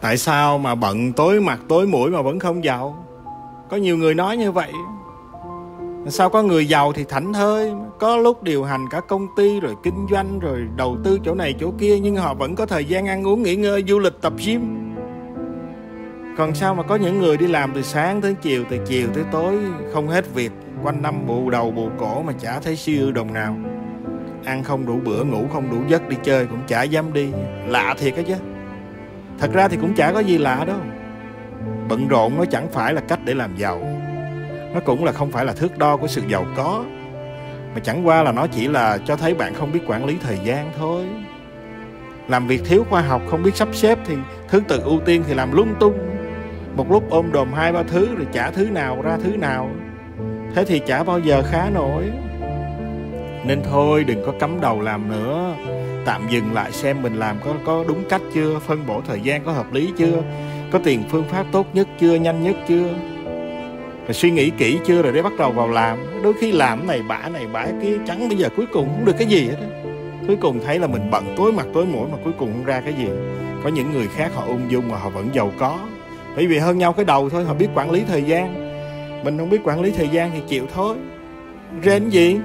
tại sao mà bận tối mặt tối mũi mà vẫn không giàu? Có nhiều người nói như vậy. Sao có người giàu thì thảnh thơi? Có lúc điều hành cả công ty, rồi kinh doanh, rồi đầu tư chỗ này chỗ kia, nhưng họ vẫn có thời gian ăn uống, nghỉ ngơi, du lịch, tập gym. Còn sao mà có những người đi làm từ sáng tới chiều, từ chiều tới tối, không hết việc, quanh năm bù đầu bù cổ mà chả thấy siêu đồng nào. Ăn không đủ bữa, ngủ không đủ giấc, đi chơi cũng chả dám đi. Lạ thiệt á chứ thật ra thì cũng chả có gì lạ đâu. Bận rộn nó chẳng phải là cách để làm giàu. Nó cũng là không phải là thước đo của sự giàu có. Mà chẳng qua là nó chỉ là cho thấy bạn không biết quản lý thời gian thôi. Làm việc thiếu khoa học, không biết sắp xếp thì thứ tự ưu tiên thì làm lung tung. Một lúc ôm đồm hai, ba thứ rồi trả thứ nào ra thứ nào. Thế thì chả bao giờ khá nổi nên thôi, đừng có cắm đầu làm nữa. Tạm dừng lại xem mình làm có có đúng cách chưa, phân bổ thời gian có hợp lý chưa, có tiền phương pháp tốt nhất chưa, nhanh nhất chưa. Rồi suy nghĩ kỹ chưa rồi để bắt đầu vào làm. Đôi khi làm này, bả này, bả kia trắng bây giờ cuối cùng cũng được cái gì hết cuối cùng thấy là mình bận tối mặt tối mũi mà cuối cùng không ra cái gì. Có những người khác họ ung dung mà họ vẫn giàu có. Bởi vì hơn nhau cái đầu thôi, họ biết quản lý thời gian. Mình không biết quản lý thời gian thì chịu thôi. Rên gì?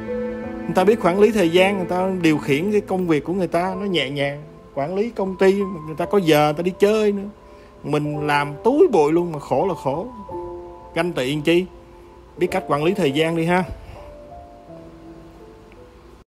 Người ta biết quản lý thời gian, người ta điều khiển cái công việc của người ta nó nhẹ nhàng. Quản lý công ty, người ta có giờ, người ta đi chơi nữa. Mình làm túi bụi luôn mà khổ là khổ. Ganh tị chi? Biết cách quản lý thời gian đi ha.